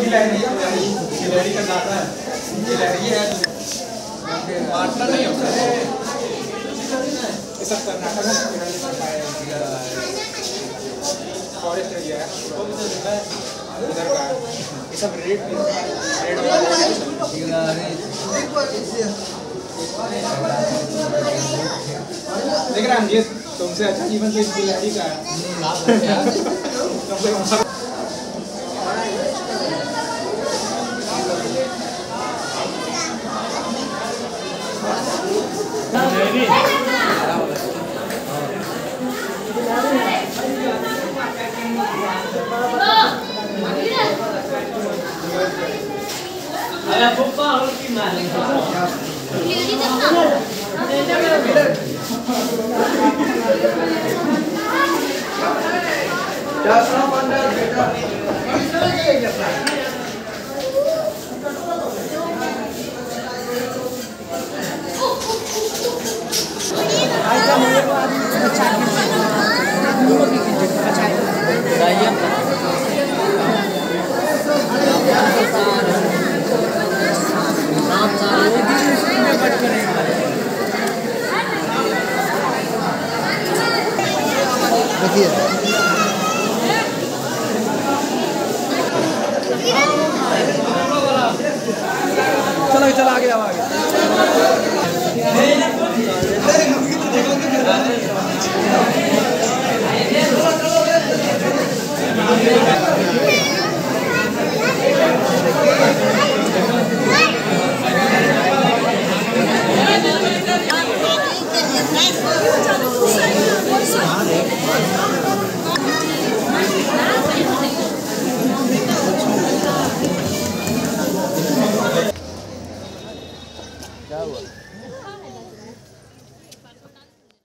गिलहरी का दाता है। गिलहरी है। पार्टनर नहीं होता। ये सब कर्नाटक में फॉरेस्ट एरिया है। वो भी तो का ये सब रेड रेड देख रहे हैं हम ये तुमसे अच्छा जीवन इस गिलहरी का है। Dasar bandar. Beda. Ayo, mau सब चलो चला आगे आगे। Boa.